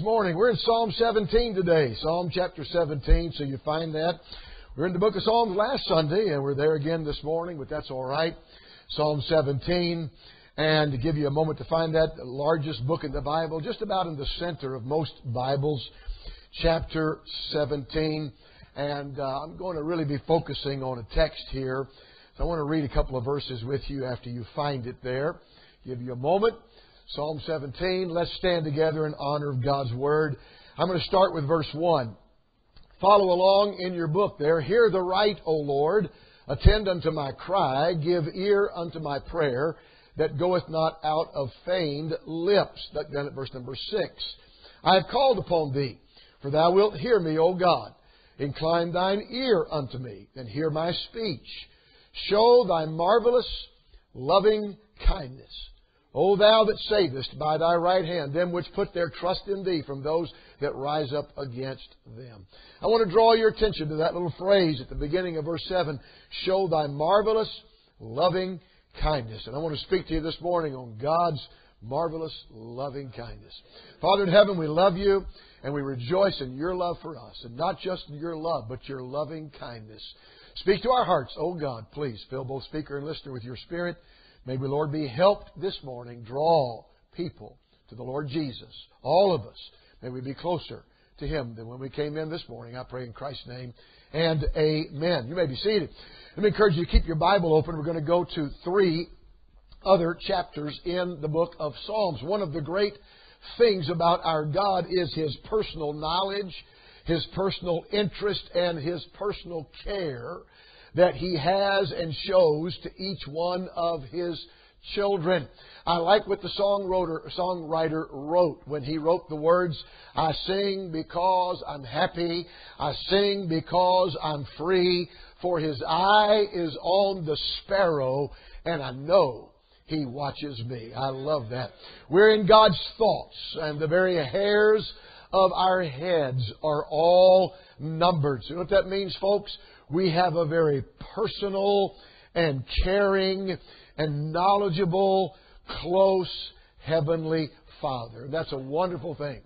morning. We're in Psalm 17 today, Psalm chapter 17, so you find that. We're in the book of Psalms last Sunday, and we're there again this morning, but that's all right. Psalm 17, and to give you a moment to find that, the largest book in the Bible, just about in the center of most Bibles, chapter 17. And uh, I'm going to really be focusing on a text here. So I want to read a couple of verses with you after you find it there. Give you a moment. Psalm 17. Let's stand together in honor of God's Word. I'm going to start with verse 1. Follow along in your book there. Hear the right, O Lord. Attend unto my cry. Give ear unto my prayer that goeth not out of feigned lips. Look down at verse number 6. I have called upon thee, for thou wilt hear me, O God. Incline thine ear unto me, and hear my speech. Show thy marvelous loving kindness. O thou that savest by thy right hand them which put their trust in thee from those that rise up against them. I want to draw your attention to that little phrase at the beginning of verse 7 show thy marvelous loving kindness. And I want to speak to you this morning on God's marvelous loving kindness. Father in heaven, we love you and we rejoice in your love for us. And not just your love, but your loving kindness. Speak to our hearts, oh God, please. Fill both speaker and listener with your spirit. May we, Lord, be helped this morning. Draw people to the Lord Jesus. All of us. May we be closer to Him than when we came in this morning. I pray in Christ's name. And amen. You may be seated. Let me encourage you to keep your Bible open. We're going to go to three other chapters in the book of Psalms. One of the great things about our God is His personal knowledge, His personal interest, and His personal care that He has and shows to each one of His children. I like what the songwriter, wrote when he wrote the words, I sing because I'm happy. I sing because I'm free. For his eye is on the sparrow, and I know he watches me. I love that. We're in God's thoughts, and the very hairs of our heads are all numbered. You know what that means, folks? We have a very personal and caring and knowledgeable, close Heavenly Father. That's a wonderful thing.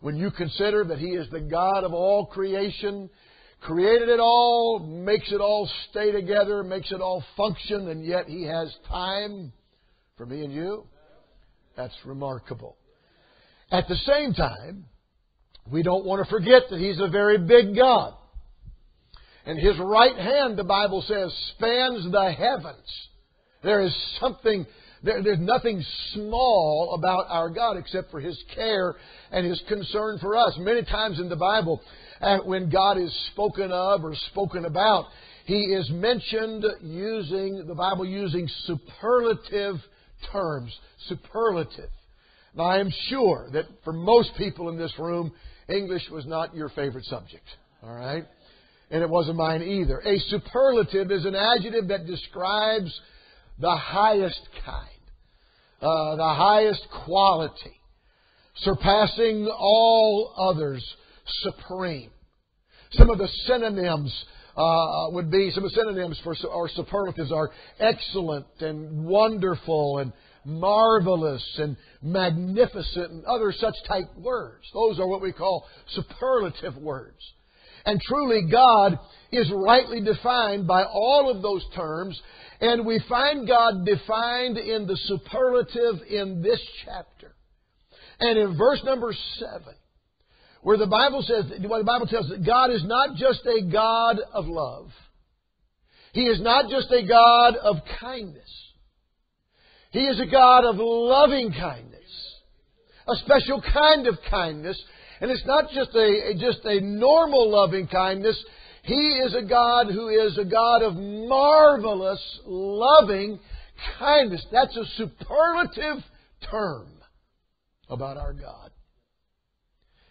When you consider that He is the God of all creation, created it all, makes it all stay together, makes it all function, and yet He has time for me and you, that's remarkable. At the same time, we don't want to forget that He's a very big God. And His right hand, the Bible says, spans the heavens. There is something, there, there's nothing small about our God except for His care and His concern for us. Many times in the Bible, uh, when God is spoken of or spoken about, He is mentioned using, the Bible using superlative terms. Superlative. Now I am sure that for most people in this room, English was not your favorite subject. All right? And it wasn't mine either. A superlative is an adjective that describes the highest kind, uh, the highest quality, surpassing all others, supreme. Some of the synonyms uh, would be some synonyms for or superlatives are excellent and wonderful and marvelous and magnificent and other such type words. Those are what we call superlative words. And truly, God is rightly defined by all of those terms, and we find God defined in the superlative in this chapter. And in verse number seven, where the Bible says, where the Bible tells us, that God is not just a God of love. He is not just a God of kindness. He is a God of loving kindness. A special kind of kindness. And it's not just a, just a normal loving kindness. He is a God who is a God of marvelous loving kindness. That's a superlative term about our God.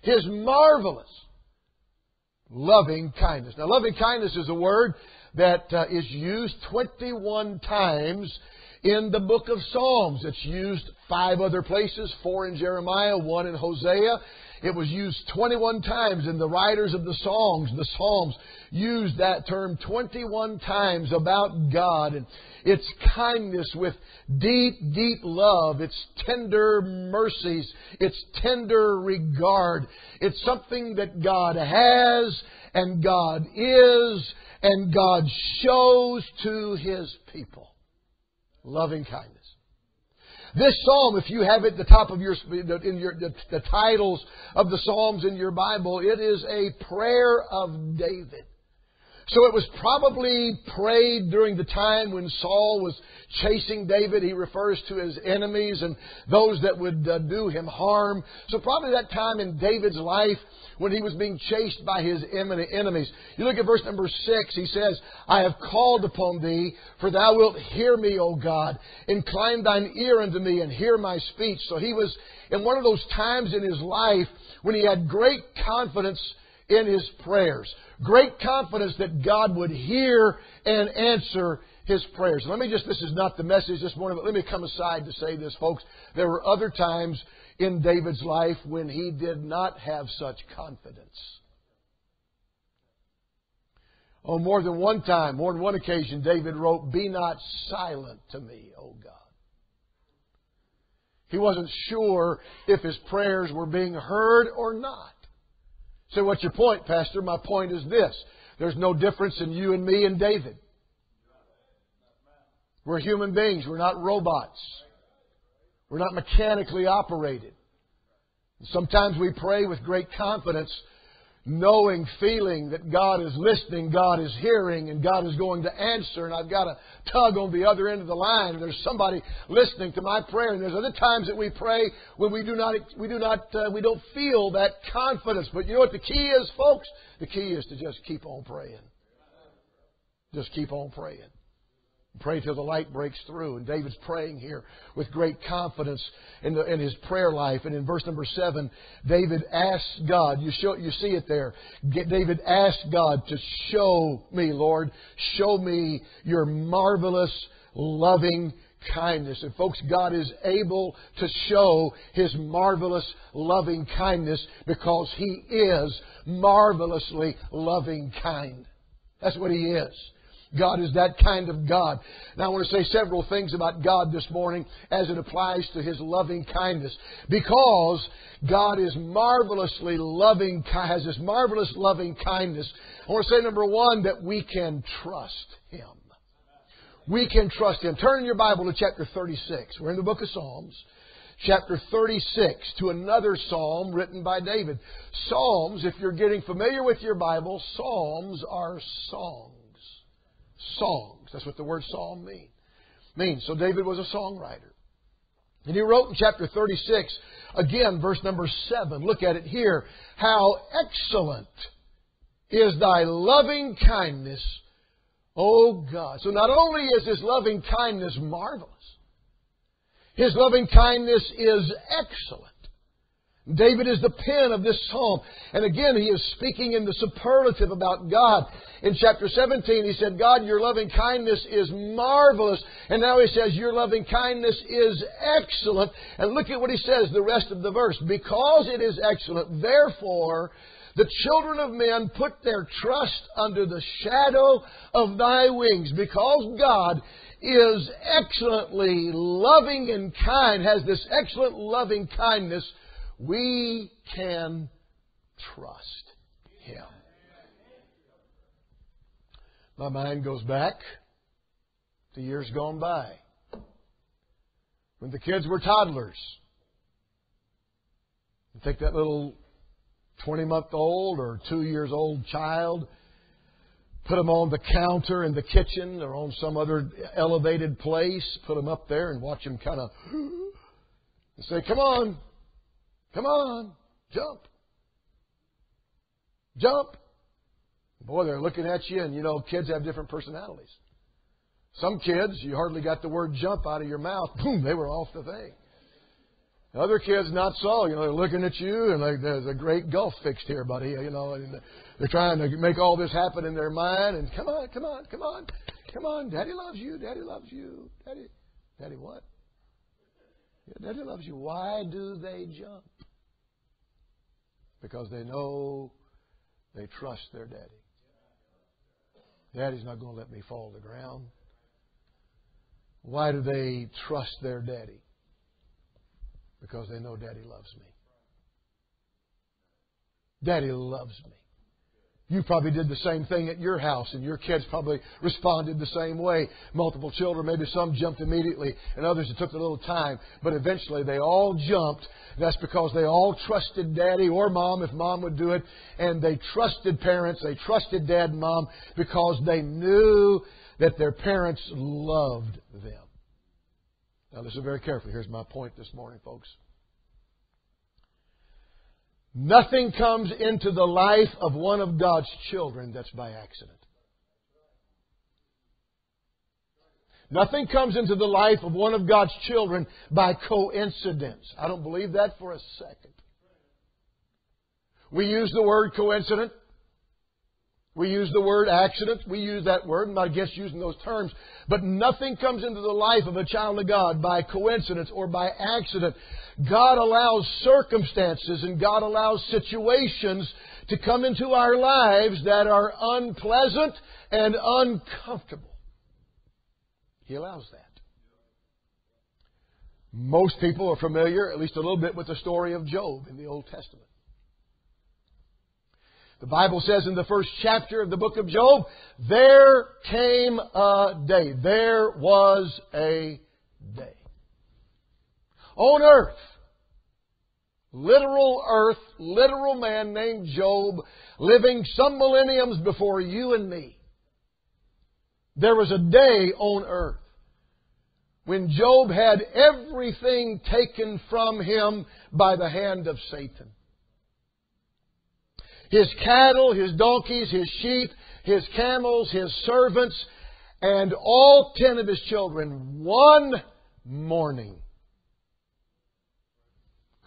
His marvelous loving kindness. Now, loving kindness is a word that uh, is used 21 times in the book of Psalms. It's used five other places, four in Jeremiah, one in Hosea. It was used 21 times in the writers of the songs, the Psalms used that term 21 times about God and its kindness with deep, deep love, its tender mercies, its tender regard. It's something that God has and God is and God shows to His people. Loving kindness. This psalm, if you have it the top of your, in your, the, the titles of the psalms in your Bible, it is a prayer of David. So it was probably prayed during the time when Saul was chasing David. He refers to his enemies and those that would uh, do him harm. So probably that time in David's life when he was being chased by his enemies. You look at verse number six, he says, I have called upon thee, for thou wilt hear me, O God. Incline thine ear unto me and hear my speech. So he was in one of those times in his life when he had great confidence in his prayers. Great confidence that God would hear and answer his prayers. Let me just, this is not the message this morning, but let me come aside to say this, folks. There were other times in David's life when he did not have such confidence. On more than one time, more than one occasion, David wrote, Be not silent to me, O God. He wasn't sure if his prayers were being heard or not. So, what's your point, Pastor? My point is this there's no difference in you and me and David. We're human beings, we're not robots. We're not mechanically operated. Sometimes we pray with great confidence, knowing, feeling that God is listening, God is hearing, and God is going to answer. And I've got a tug on the other end of the line, and there's somebody listening to my prayer. And there's other times that we pray when we do not, we do not, uh, we don't feel that confidence. But you know what the key is, folks? The key is to just keep on praying. Just keep on praying. Pray till the light breaks through. And David's praying here with great confidence in, the, in his prayer life. And in verse number seven, David asks God, you, show, you see it there. David asked God to show me, Lord, show me your marvelous, loving kindness. And folks, God is able to show His marvelous loving kindness because He is marvelously loving kind. That's what He is. God is that kind of God. Now I want to say several things about God this morning as it applies to His loving kindness. Because God is marvelously loving, has this marvelous loving kindness. I want to say number one, that we can trust Him. We can trust Him. Turn in your Bible to chapter 36. We're in the book of Psalms chapter 36 to another psalm written by David. Psalms, if you're getting familiar with your Bible, psalms are songs songs. That's what the word psalm mean, means. So David was a songwriter. And he wrote in chapter 36, again, verse number 7. Look at it here. How excellent is thy loving kindness, O God. So not only is his loving kindness marvelous, his loving kindness is excellent. David is the pen of this psalm. And again, he is speaking in the superlative about God. In chapter 17, he said, God, your loving kindness is marvelous. And now he says, your loving kindness is excellent. And look at what he says, the rest of the verse. Because it is excellent, therefore, the children of men put their trust under the shadow of thy wings. Because God is excellently loving and kind, has this excellent loving kindness we can trust Him. My mind goes back to years gone by when the kids were toddlers. You take that little 20 month old or two years old child, put them on the counter in the kitchen or on some other elevated place, put them up there and watch them kind of say, Come on, Come on, jump. Jump. Boy, they're looking at you, and you know, kids have different personalities. Some kids, you hardly got the word jump out of your mouth. Boom, they were off the thing. Other kids, not so. You know, they're looking at you, and like, there's a great gulf fixed here, buddy. You know, and they're trying to make all this happen in their mind. And come on, come on, come on, come on. Daddy loves you. Daddy loves you. Daddy, Daddy, what? Yeah, Daddy loves you. Why do they jump? Because they know they trust their daddy. Daddy's not going to let me fall to the ground. Why do they trust their daddy? Because they know daddy loves me. Daddy loves me. You probably did the same thing at your house, and your kids probably responded the same way. Multiple children, maybe some jumped immediately, and others it took a little time, but eventually they all jumped. That's because they all trusted daddy or mom, if mom would do it, and they trusted parents, they trusted dad and mom because they knew that their parents loved them. Now listen very carefully. Here's my point this morning, folks. Nothing comes into the life of one of God's children that's by accident. Nothing comes into the life of one of God's children by coincidence. I don't believe that for a second. We use the word coincident we use the word accident. We use that word. I'm not against using those terms. But nothing comes into the life of a child of God by coincidence or by accident. God allows circumstances and God allows situations to come into our lives that are unpleasant and uncomfortable. He allows that. Most people are familiar, at least a little bit, with the story of Job in the Old Testament. The Bible says in the first chapter of the book of Job, there came a day. There was a day. On earth, literal earth, literal man named Job, living some millenniums before you and me. There was a day on earth when Job had everything taken from him by the hand of Satan his cattle, his donkeys, his sheep, his camels, his servants, and all ten of his children one morning.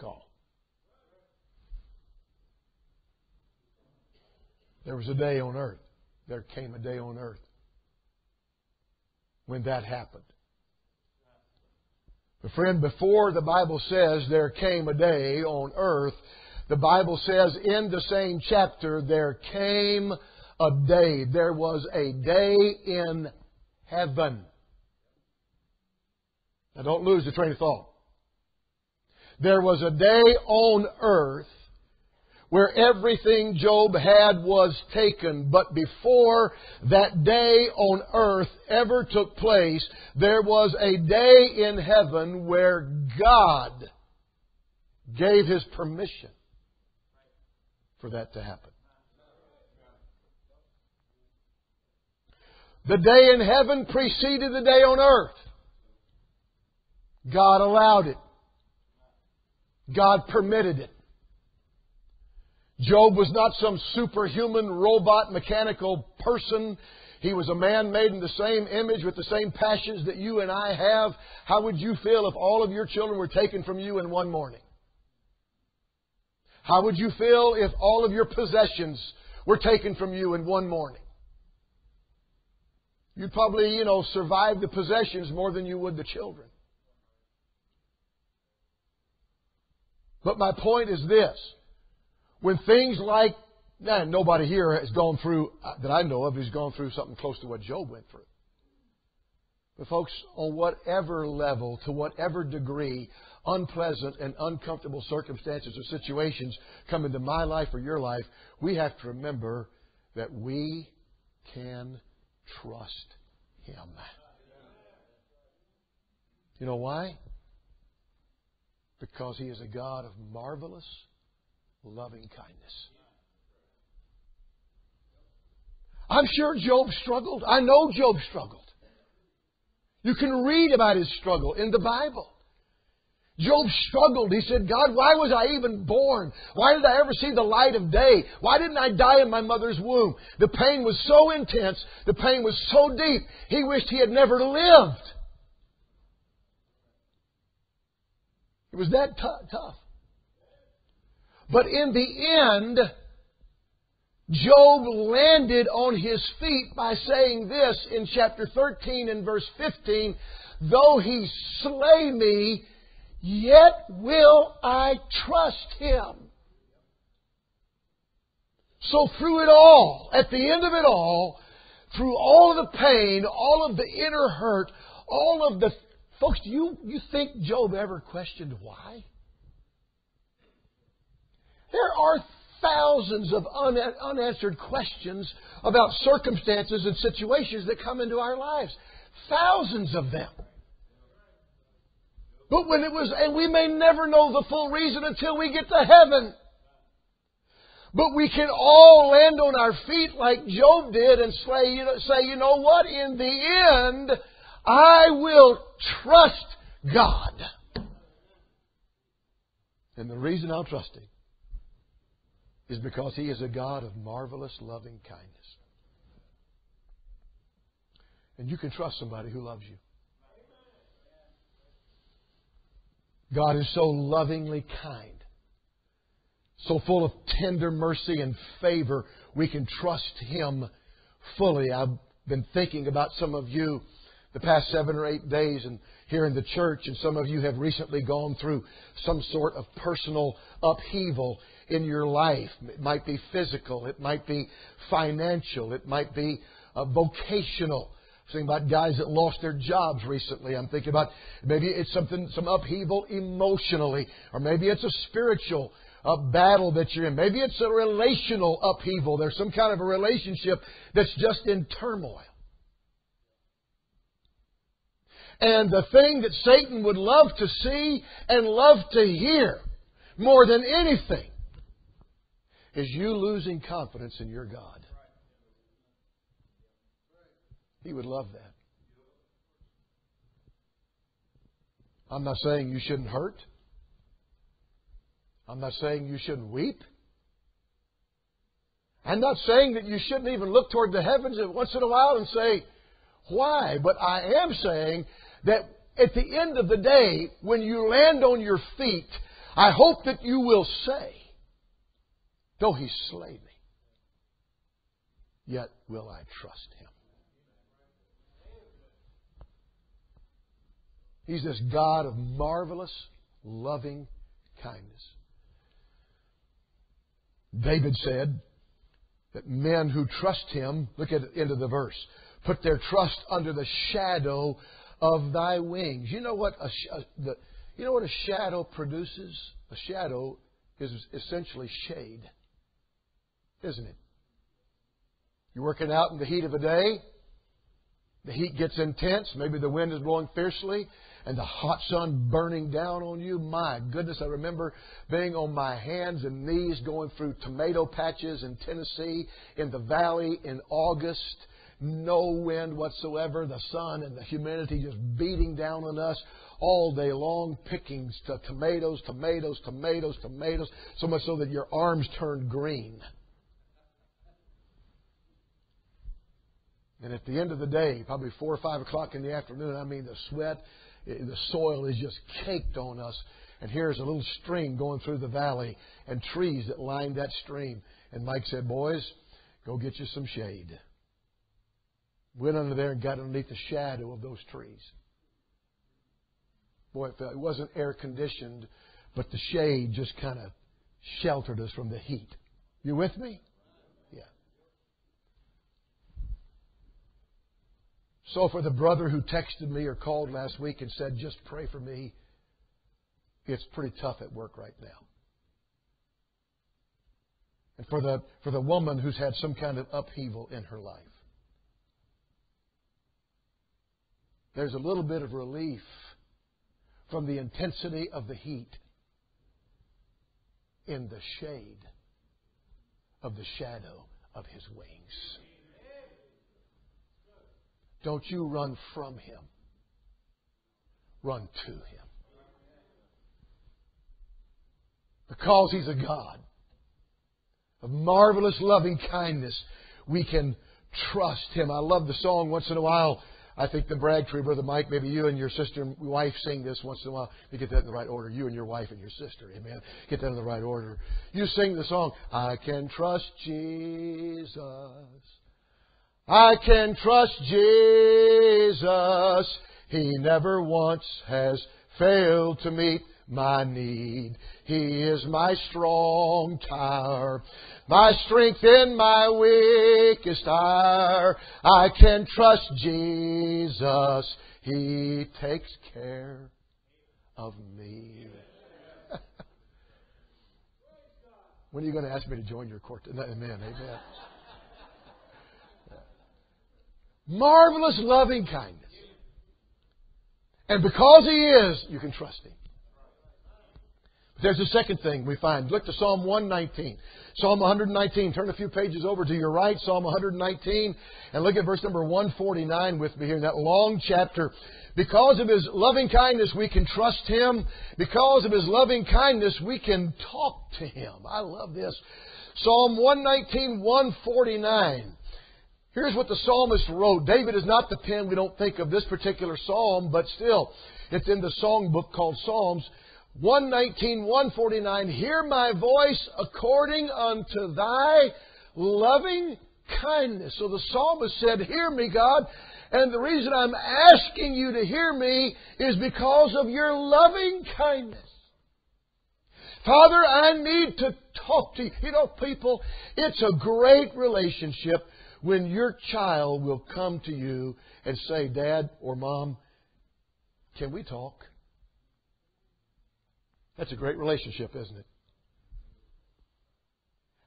Gone. There was a day on earth. There came a day on earth when that happened. But friend, before the Bible says there came a day on earth, the Bible says in the same chapter there came a day. There was a day in heaven. Now don't lose the train of thought. There was a day on earth where everything Job had was taken. But before that day on earth ever took place, there was a day in heaven where God gave His permission for that to happen. The day in heaven preceded the day on earth. God allowed it. God permitted it. Job was not some superhuman, robot, mechanical person. He was a man made in the same image with the same passions that you and I have. How would you feel if all of your children were taken from you in one morning? How would you feel if all of your possessions were taken from you in one morning? You'd probably, you know, survive the possessions more than you would the children. But my point is this when things like man, nobody here has gone through uh, that I know of has gone through something close to what Job went through. But folks, on whatever level, to whatever degree, unpleasant and uncomfortable circumstances or situations come into my life or your life, we have to remember that we can trust Him. You know why? Because He is a God of marvelous loving kindness. I'm sure Job struggled. I know Job struggled. You can read about his struggle in the Bible. Job struggled. He said, God, why was I even born? Why did I ever see the light of day? Why didn't I die in my mother's womb? The pain was so intense. The pain was so deep. He wished he had never lived. It was that t- tough. But in the end, Job landed on his feet by saying this in chapter 13 and verse 15 Though he slay me, yet will I trust him. So through it all, at the end of it all, through all of the pain, all of the inner hurt, all of the folks, do you, you think Job ever questioned why? There are thousands of unanswered questions about circumstances and situations that come into our lives. Thousands of them. But when it was, and we may never know the full reason until we get to heaven. But we can all land on our feet like Job did and say, you know, say, you know what? In the end, I will trust God. And the reason I'll trust Him is because He is a God of marvelous loving kindness. And you can trust somebody who loves you. God is so lovingly kind, so full of tender mercy and favor, we can trust Him fully. I've been thinking about some of you the past seven or eight days and here in the church, and some of you have recently gone through some sort of personal upheaval in your life. It might be physical, it might be financial, it might be uh, vocational. Thinking about guys that lost their jobs recently. I'm thinking about maybe it's something, some upheaval emotionally, or maybe it's a spiritual uh, battle that you're in. Maybe it's a relational upheaval. There's some kind of a relationship that's just in turmoil. And the thing that Satan would love to see and love to hear more than anything is you losing confidence in your God. He would love that. I'm not saying you shouldn't hurt. I'm not saying you shouldn't weep. I'm not saying that you shouldn't even look toward the heavens once in a while and say, why, but I am saying that at the end of the day, when you land on your feet, I hope that you will say, though he slay me, yet will I trust him. He's this God of marvelous, loving kindness. David said that men who trust him, look at the end of the verse, put their trust under the shadow of thy wings. You know what a, the, you know what a shadow produces? A shadow is essentially shade, isn't it? You're working out in the heat of a day. The heat gets intense. Maybe the wind is blowing fiercely and the hot sun burning down on you. My goodness, I remember being on my hands and knees going through tomato patches in Tennessee in the valley in August. No wind whatsoever, the sun and the humidity just beating down on us all day long, pickings to tomatoes, tomatoes, tomatoes, tomatoes, so much so that your arms turned green. And at the end of the day, probably four or five o'clock in the afternoon, I mean, the sweat the soil is just caked on us. And here's a little stream going through the valley and trees that line that stream. And Mike said, Boys, go get you some shade. Went under there and got underneath the shadow of those trees. Boy, it felt, it wasn't air conditioned, but the shade just kind of sheltered us from the heat. You with me? So, for the brother who texted me or called last week and said, just pray for me, it's pretty tough at work right now. And for the, for the woman who's had some kind of upheaval in her life, there's a little bit of relief from the intensity of the heat in the shade of the shadow of his wings. Don't you run from Him. Run to Him. Because He's a God of marvelous loving kindness, we can trust Him. I love the song once in a while. I think the Bragtree, Brother Mike, maybe you and your sister and wife sing this once in a while. You get that in the right order. You and your wife and your sister. Amen. Get that in the right order. You sing the song, I can trust Jesus. I can trust Jesus. He never once has failed to meet my need. He is my strong tower, my strength in my weakest hour. I can trust Jesus. He takes care of me. when are you going to ask me to join your court? Amen. Amen. Marvelous loving kindness. And because He is, you can trust Him. But There's a second thing we find. Look to Psalm 119. Psalm 119. Turn a few pages over to your right. Psalm 119. And look at verse number 149 with me here in that long chapter. Because of His loving kindness, we can trust Him. Because of His loving kindness, we can talk to Him. I love this. Psalm 119, 149. Here's what the psalmist wrote. David is not the pen we don't think of this particular psalm, but still, it's in the song book called Psalms. 119, 149. Hear my voice according unto thy loving kindness. So the psalmist said, Hear me, God. And the reason I'm asking you to hear me is because of your loving kindness. Father, I need to talk to you. You know, people, it's a great relationship when your child will come to you and say, Dad or Mom, can we talk? That's a great relationship, isn't it?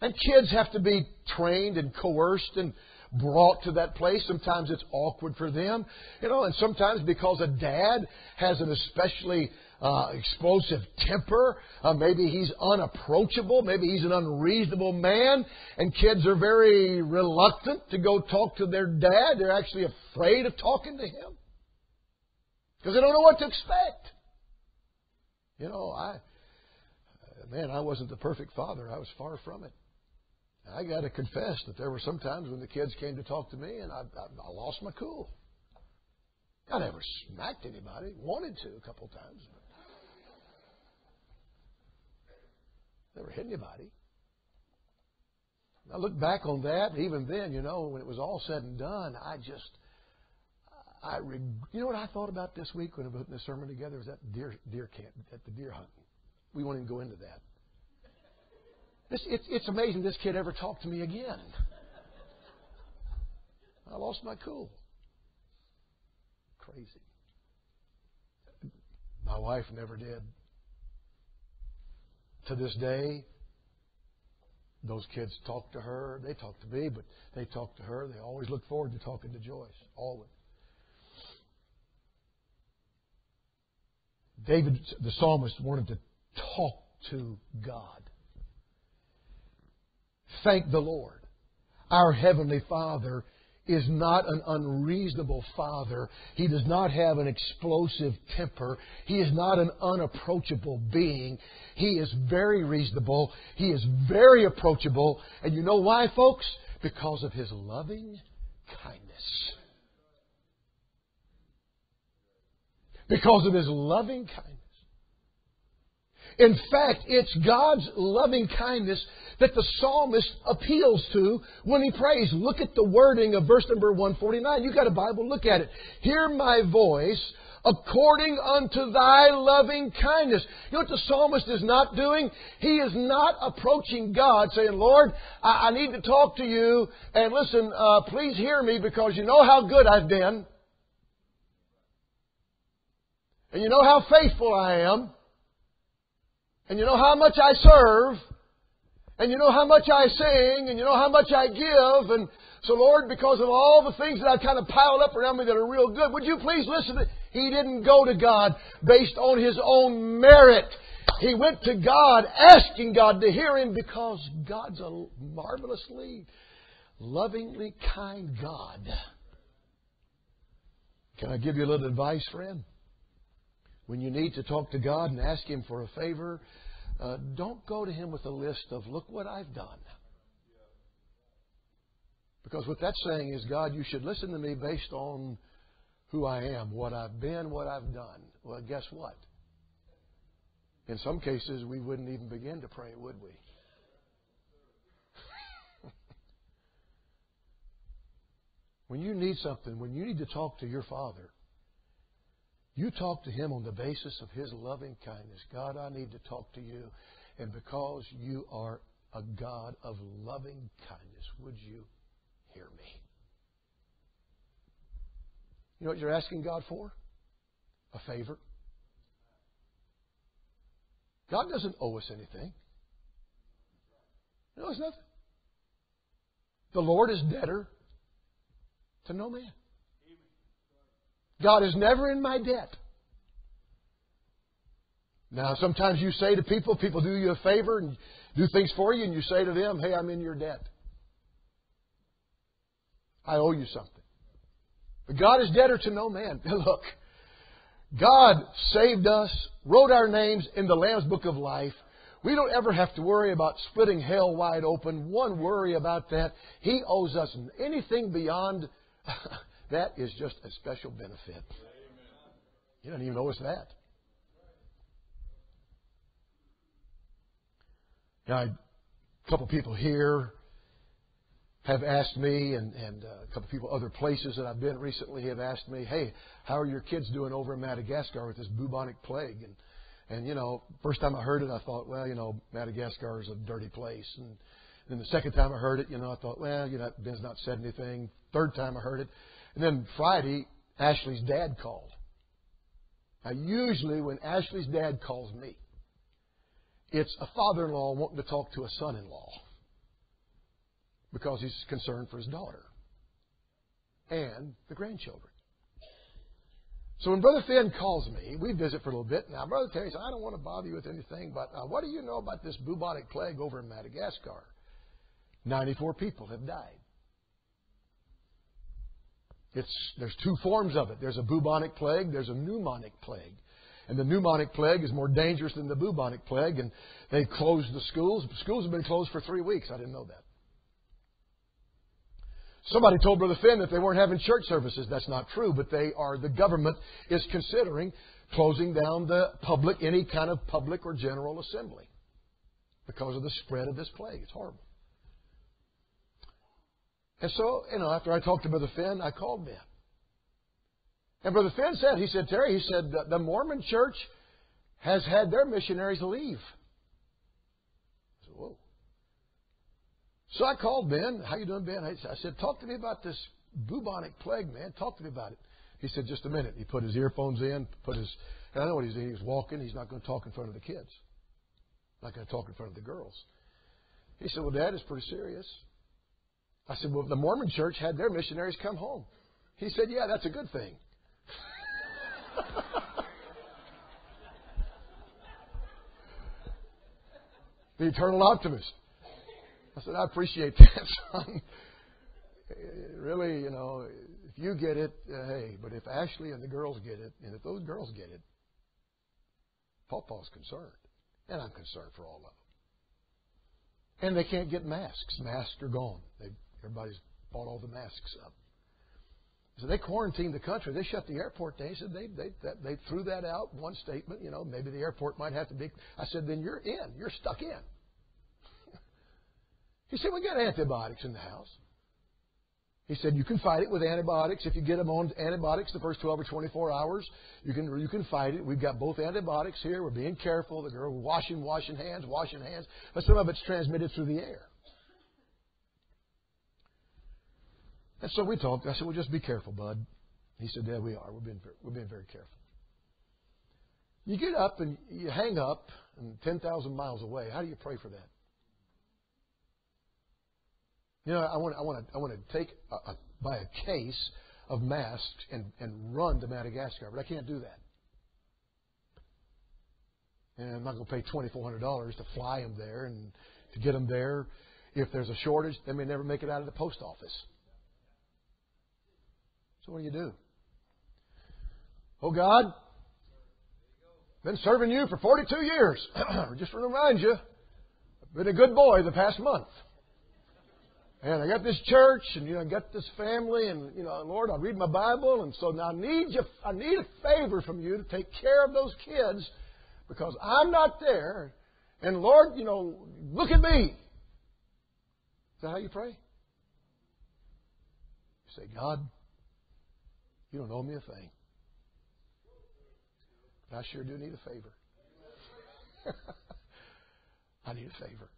And kids have to be trained and coerced and brought to that place. Sometimes it's awkward for them, you know, and sometimes because a dad has an especially uh, explosive temper. Uh, maybe he's unapproachable. Maybe he's an unreasonable man. And kids are very reluctant to go talk to their dad. They're actually afraid of talking to him because they don't know what to expect. You know, I, man, I wasn't the perfect father. I was far from it. I got to confess that there were some times when the kids came to talk to me and I, I, I lost my cool. I never smacked anybody. Wanted to a couple times. But never hit anybody. I look back on that, even then, you know, when it was all said and done, I just, I, reg- you know what I thought about this week when I put the sermon together was that deer deer camp at the deer hunting. We won't even go into that. This, it's, it's amazing this kid ever talked to me again. I lost my cool. Crazy. My wife never did. To this day, those kids talk to her. They talk to me, but they talk to her. They always look forward to talking to Joyce. Always. David, the psalmist, wanted to talk to God. Thank the Lord. Our Heavenly Father is not an unreasonable father. He does not have an explosive temper. He is not an unapproachable being. He is very reasonable. He is very approachable. And you know why, folks? Because of his loving kindness. Because of his loving kindness. In fact, it's God's loving kindness that the psalmist appeals to when he prays. Look at the wording of verse number 149. You got a Bible, look at it. Hear my voice according unto thy loving kindness. You know what the psalmist is not doing? He is not approaching God saying, Lord, I, I need to talk to you and listen, uh, please hear me because you know how good I've been. And you know how faithful I am. And you know how much I serve. And you know how much I sing. And you know how much I give. And so, Lord, because of all the things that I've kind of piled up around me that are real good, would you please listen? To, he didn't go to God based on his own merit. He went to God asking God to hear him because God's a marvelously, lovingly kind God. Can I give you a little advice, friend? When you need to talk to God and ask Him for a favor, uh, don't go to Him with a list of, look what I've done. Because what that's saying is, God, you should listen to me based on who I am, what I've been, what I've done. Well, guess what? In some cases, we wouldn't even begin to pray, would we? when you need something, when you need to talk to your Father, you talk to Him on the basis of His loving kindness. God, I need to talk to you. And because you are a God of loving kindness, would you hear me? You know what you're asking God for? A favor. God doesn't owe us anything. He owes nothing. The Lord is debtor to no man. God is never in my debt. Now, sometimes you say to people, people do you a favor and do things for you, and you say to them, hey, I'm in your debt. I owe you something. But God is debtor to no man. Look, God saved us, wrote our names in the Lamb's Book of Life. We don't ever have to worry about splitting hell wide open. One worry about that. He owes us anything beyond that is just a special benefit. You don't even owe us that. Now, a couple people here have asked me, and, and uh, a couple people other places that I've been recently have asked me, "Hey, how are your kids doing over in Madagascar with this bubonic plague?" And and you know, first time I heard it, I thought, well, you know, Madagascar is a dirty place. And then the second time I heard it, you know, I thought, well, you know, Ben's not said anything. Third time I heard it, and then Friday, Ashley's dad called. Now, usually when Ashley's dad calls me, it's a father in law wanting to talk to a son in law because he's concerned for his daughter and the grandchildren. So when Brother Finn calls me, we visit for a little bit. Now, Brother Terry says, I don't want to bother you with anything, but uh, what do you know about this bubonic plague over in Madagascar? 94 people have died. It's, there's two forms of it. There's a bubonic plague, there's a pneumonic plague. And the pneumonic plague is more dangerous than the bubonic plague. And they closed the schools. Schools have been closed for three weeks. I didn't know that. Somebody told Brother Finn that they weren't having church services. That's not true, but they are, the government is considering closing down the public, any kind of public or general assembly because of the spread of this plague. It's horrible. And so, you know, after I talked to Brother Finn, I called Ben. And Brother Finn said, he said, Terry, he said, the Mormon church has had their missionaries leave. I said, whoa. So I called Ben. How you doing, Ben? I said, talk to me about this bubonic plague, man. Talk to me about it. He said, just a minute. He put his earphones in, put his, and I know what he's doing. He's walking. He's not going to talk in front of the kids. Not going to talk in front of the girls. He said, well, Dad, it's pretty serious. I said, well, the Mormon church had their missionaries come home. He said, yeah, that's a good thing. the eternal optimist. I said, I appreciate that, son. really, you know, if you get it, uh, hey, but if Ashley and the girls get it, and if those girls get it, Papa's concerned. And I'm concerned for all of them. And they can't get masks. Masks are gone. They, everybody's bought all the masks up. So they quarantined the country. They shut the airport down. He said they, they, that, they threw that out, one statement, you know, maybe the airport might have to be. I said, then you're in. You're stuck in. he said, we got antibiotics in the house. He said you can fight it with antibiotics. If you get them on antibiotics the first 12 or 24 hours, you can you can fight it. We've got both antibiotics here. We're being careful. The girl washing, washing hands, washing hands. But some of it's transmitted through the air. And so we talked. I said, "Well, just be careful, bud." He said, "Yeah, we are. We're being we're being very careful." You get up and you hang up, and 10,000 miles away. How do you pray for that? You know, I want, I want to, I want to take a, a, buy a case of masks and, and run to Madagascar, but I can't do that. And I'm not going to pay $2,400 to fly them there and to get them there. If there's a shortage, they may never make it out of the post office. So what do you do? Oh God, been serving you for 42 years. Just to remind you, I've been a good boy the past month. And I got this church, and you know, I got this family, and you know, Lord, I read my Bible, and so now I need you. I need a favor from you to take care of those kids because I'm not there. And Lord, you know, look at me. Is that how you pray? You say, God, you don't owe me a thing. But I sure do need a favor. I need a favor.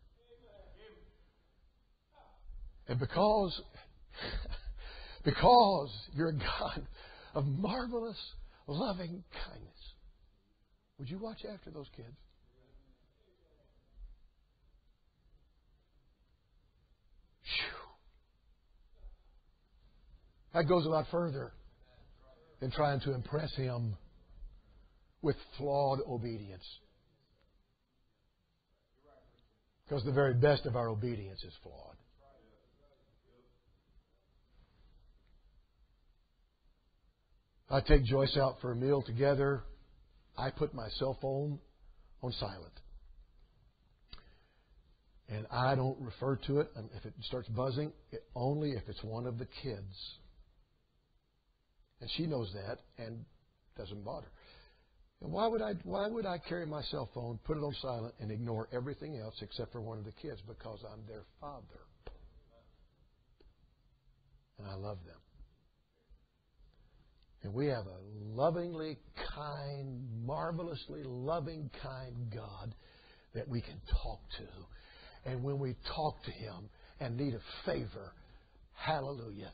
And because, because you're a God of marvelous, loving kindness, would you watch after those kids? That goes a lot further than trying to impress him with flawed obedience. Because the very best of our obedience is flawed. I take Joyce out for a meal together. I put my cell phone on silent. And I don't refer to it and if it starts buzzing, it, only if it's one of the kids. And she knows that and doesn't bother. And why would I why would I carry my cell phone, put it on silent, and ignore everything else except for one of the kids? Because I'm their father. And I love them. And we have a lovingly kind, marvelously loving, kind God that we can talk to. And when we talk to Him and need a favor, hallelujah,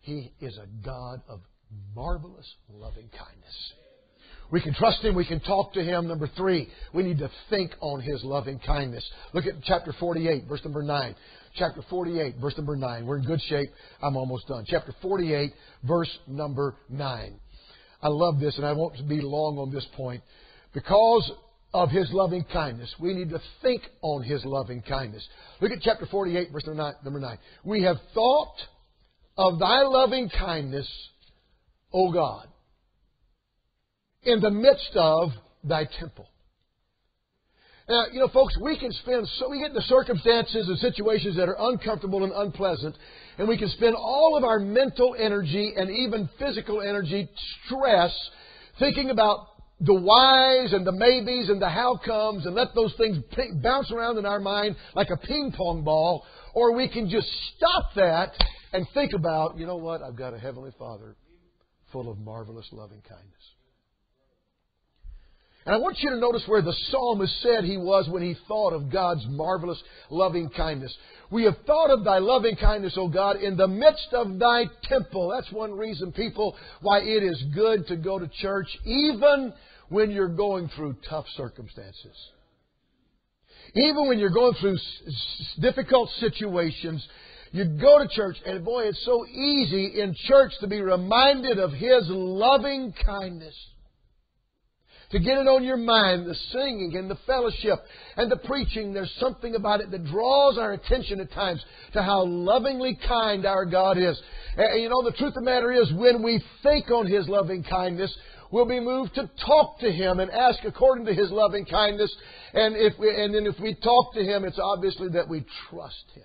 He is a God of marvelous loving kindness. We can trust Him. We can talk to Him. Number three, we need to think on His loving kindness. Look at chapter 48, verse number 9. Chapter 48, verse number 9. We're in good shape. I'm almost done. Chapter 48, verse number 9. I love this, and I won't be long on this point. Because of His loving kindness, we need to think on His loving kindness. Look at chapter 48, verse number 9. We have thought of Thy loving kindness, O God in the midst of thy temple. Now, you know, folks, we can spend so we get into circumstances and situations that are uncomfortable and unpleasant, and we can spend all of our mental energy and even physical energy, stress, thinking about the whys and the maybes and the how comes, and let those things bounce around in our mind like a ping pong ball, or we can just stop that and think about, you know what, I've got a heavenly Father full of marvelous loving kindness. And I want you to notice where the psalmist said he was when he thought of God's marvelous loving kindness. We have thought of thy loving kindness, O God, in the midst of thy temple. That's one reason, people, why it is good to go to church, even when you're going through tough circumstances. Even when you're going through difficult situations, you go to church, and boy, it's so easy in church to be reminded of His loving kindness to get it on your mind, the singing and the fellowship and the preaching. There's something about it that draws our attention at times to how lovingly kind our God is. And you know, the truth of the matter is, when we think on His loving kindness, we'll be moved to talk to Him and ask according to His loving kindness. And if we, and then if we talk to Him, it's obviously that we trust Him.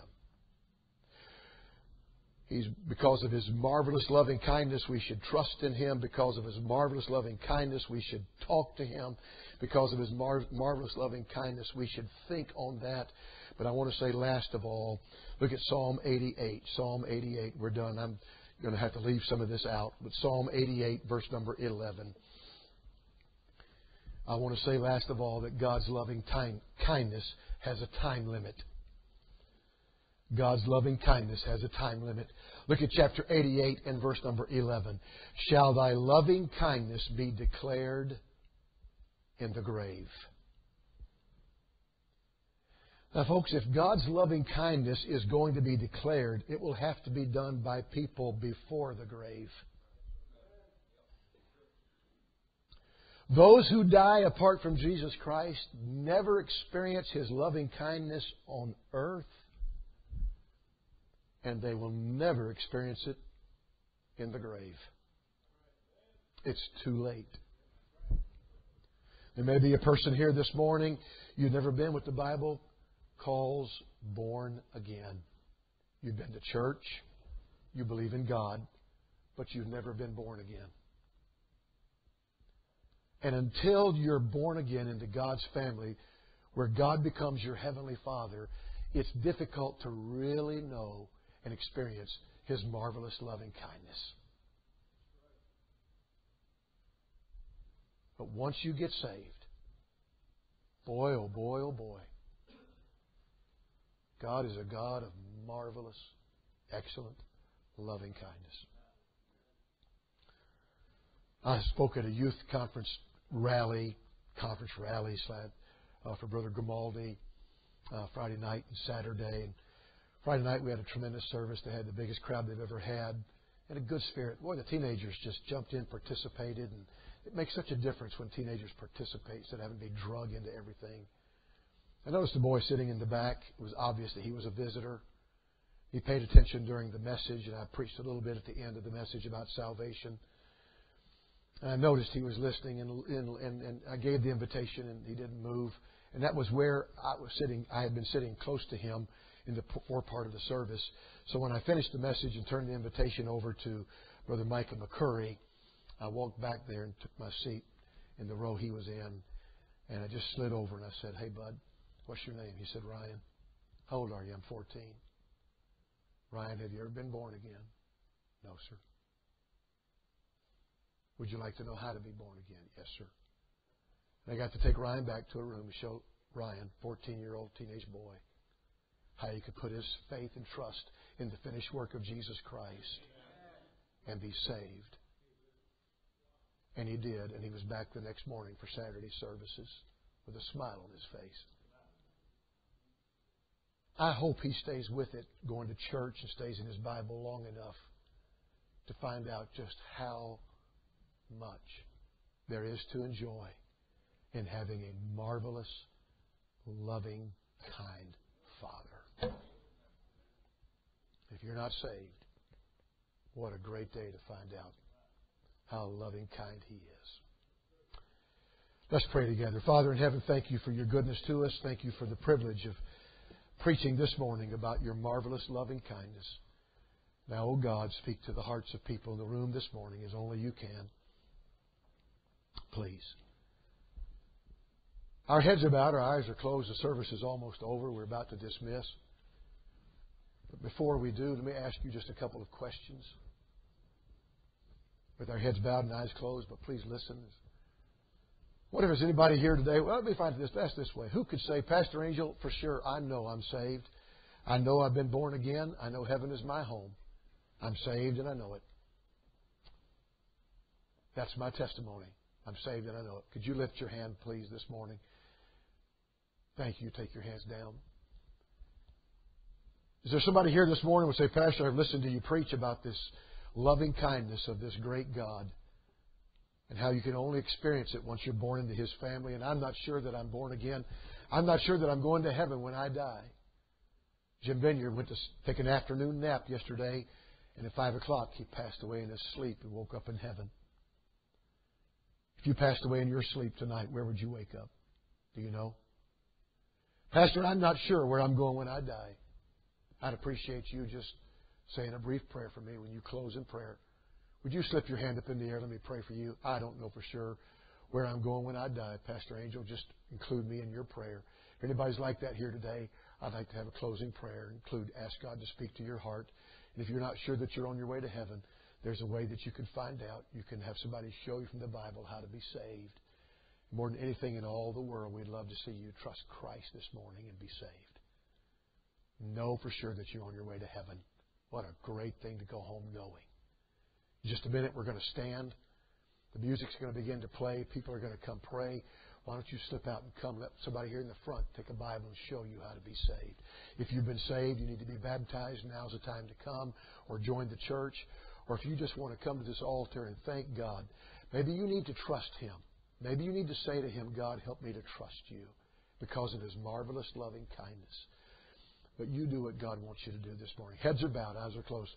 He's, because of His marvelous loving kindness, we should trust in Him. Because of His marvelous loving kindness, we should talk to Him. Because of His mar- marvelous loving kindness, we should think on that. But I want to say, last of all, look at Psalm 88. Psalm 88. We're done. I'm going to have to leave some of this out. But Psalm 88, verse number 11. I want to say, last of all, that God's loving time, kindness has a time limit. God's loving kindness has a time limit. Look at chapter 88 and verse number 11. Shall thy loving kindness be declared in the grave? Now, folks, if God's loving kindness is going to be declared, it will have to be done by people before the grave. Those who die apart from Jesus Christ never experience His loving kindness on earth and they will never experience it in the grave. It's too late. There may be a person here this morning, you've never been what the Bible calls born again. You've been to church, you believe in God, but you've never been born again. And until you're born again into God's family, where God becomes your heavenly Father, it's difficult to really know and experience His marvelous loving kindness. But once you get saved, boy, oh boy, oh boy, God is a God of marvelous, excellent, loving kindness. I spoke at a youth conference rally, conference rally uh, for Brother Grimaldi uh, Friday night and Saturday. And Friday night we had a tremendous service. They had the biggest crowd they've ever had. And a good spirit. Boy, the teenagers just jumped in, participated, and it makes such a difference when teenagers participate instead of having to be drug into everything. I noticed a boy sitting in the back. It was obvious that he was a visitor. He paid attention during the message, and I preached a little bit at the end of the message about salvation. And I noticed he was listening, and, and, and I gave the invitation, and he didn't move. And that was where I was sitting. I had been sitting close to him in the fore part of the service. So when I finished the message and turned the invitation over to Brother Micah McCurry, I walked back there and took my seat in the row he was in. And I just slid over and I said, Hey, bud, what's your name? He said, Ryan. How old are you? I'm 14. Ryan, have you ever been born again? No, sir. Would you like to know how to be born again? Yes, sir. And I got to take Ryan back to a room and show Ryan, 14 year old teenage boy, how he could put his faith and trust in the finished work of Jesus Christ and be saved. And he did, and he was back the next morning for Saturday services with a smile on his face. I hope he stays with it, going to church and stays in his Bible long enough to find out just how much there is to enjoy in having a marvelous, loving, kind Father. You're not saved, what a great day to find out how loving kind He is. Let's pray together. Father in heaven, thank you for your goodness to us. Thank you for the privilege of preaching this morning about your marvelous loving kindness. Now, oh God, speak to the hearts of people in the room this morning as only you can. Please. Our heads are bowed, our eyes are closed. The service is almost over. We're about to dismiss. Before we do, let me ask you just a couple of questions. With our heads bowed and eyes closed, but please listen. What if there's anybody here today? Well, let me find this best this way. Who could say, Pastor Anglea, for sure, I know I'm saved. I know I've been born again. I know heaven is my home. I'm saved and I know it. That's my testimony. I'm saved and I know it. Could you lift your hand, please, this morning? Thank you. Take your hands down. Is there somebody here this morning who would say, Pastor, I've listened to you preach about this loving kindness of this great God and how you can only experience it once you're born into His family. And I'm not sure that I'm born again. I'm not sure that I'm going to heaven when I die. Jim Vineyard went to take an afternoon nap yesterday, and at 5 o'clock he passed away in his sleep and woke up in heaven. If you passed away in your sleep tonight, where would you wake up? Do you know? Pastor, I'm not sure where I'm going when I die. I'd appreciate you just saying a brief prayer for me when you close in prayer. Would you slip your hand up in the air? Let me pray for you. I don't know for sure where I'm going when I die. Pastor Anglea, just include me in your prayer. If anybody's like that here today, I'd like to have a closing prayer. Include, ask God to speak to your heart. And if you're not sure that you're on your way to heaven, there's a way that you can find out. You can have somebody show you from the Bible how to be saved. More than anything in all the world, we'd love to see you trust Christ this morning and be saved. Know for sure that you're on your way to heaven. What a great thing to go home knowing. In just a minute, we're going to stand. The music's going to begin to play. People are going to come pray. Why don't you slip out and come? Let somebody here in the front take a Bible and show you how to be saved. If you've been saved, you need to be baptized. Now's the time to come or join the church. Or if you just want to come to this altar and thank God, maybe you need to trust Him. Maybe you need to say to Him, God, help me to trust you because of His marvelous loving kindness. But you do what God wants you to do this morning. Heads are bowed, eyes are closed.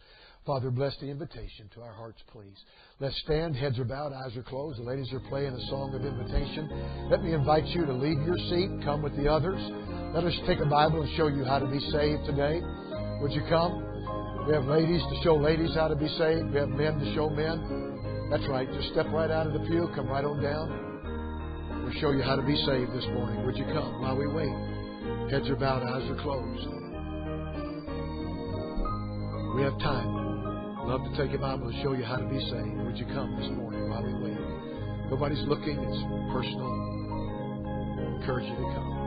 Father, bless the invitation to our hearts, please. Let's stand, heads are bowed, eyes are closed. The ladies are playing a song of invitation. Let me invite you to leave your seat, come with the others. Let us take a Bible and show you how to be saved today. Would you come? We have ladies to show ladies how to be saved. We have men to show men. That's right. Just step right out of the pew, come right on down. We'll show you how to be saved this morning. Would you come while we wait? Heads are bowed, eyes are closed. We have time. Love to take a Bible and show you how to be saved. Would you come this morning while we wait? Nobody's looking. It's personal. I encourage you to come.